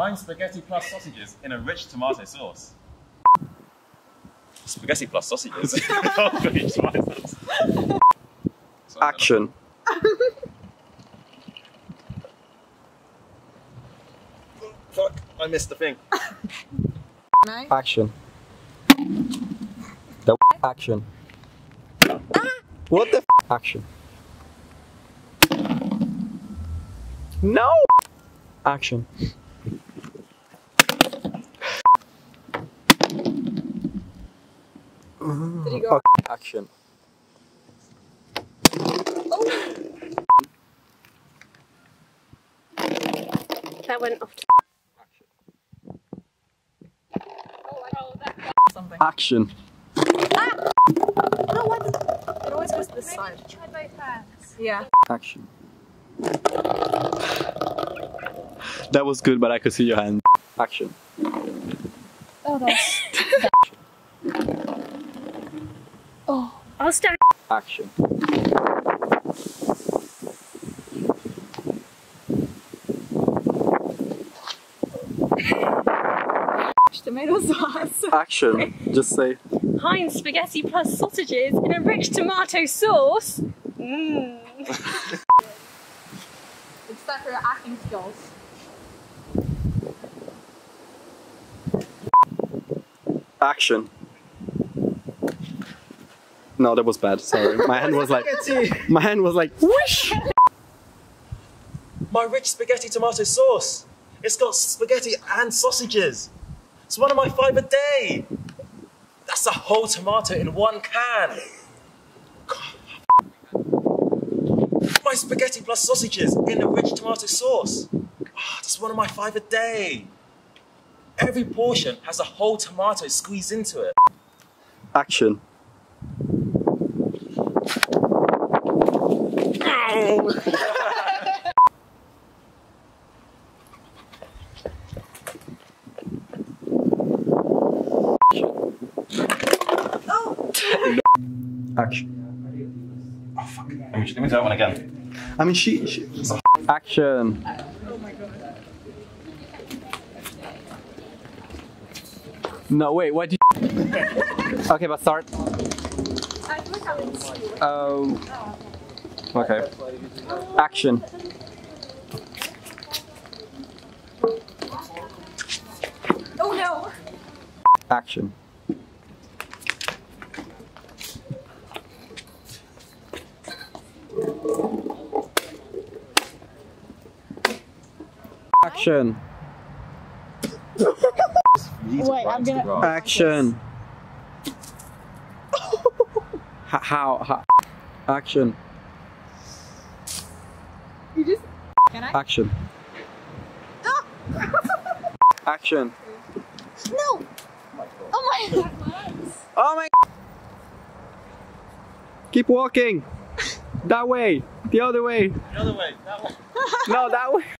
Heinz spaghetti plus sausages in a rich tomato sauce. Spaghetti plus sausages. Rich tomato sauce. Action. Fuck, I missed the thing. Action. The action. What the f- action? No! Action. Did he go? Okay, Action. Oh. That went off. Something. Action. No, what? It always goes to this side. Try both hands. Yeah. Action. That was good, but I could see your hand. Action. Oh, that's. oh, I'll start. Action. Tomato sauce. Action. Just say. Heinz spaghetti plus sausages in a rich tomato sauce. Mmm. It's time for your acting skills. Action. No, that was bad. Sorry. My hand was like. My hand was like. Whoosh! My rich spaghetti tomato sauce. It's got spaghetti and sausages. It's one of my five a day. That's a whole tomato in one can. My spaghetti plus sausages in a rich tomato sauce. Ah, that's one of my five a day. Every portion has a whole tomato squeezed into it. Action. Oh. Action. Oh, fuck. Let me, let me do that one again. I mean, she. she action. Oh No, wait. What? Did okay, but start. Um. Okay. Action. Oh no! Action. Action. Wait, I'm gonna. Action. H- how, how? Action. You just. Can I? Action. Action. No! Oh my. God. Oh my. Keep walking. That way. The other way. The other way, that one. No, that way.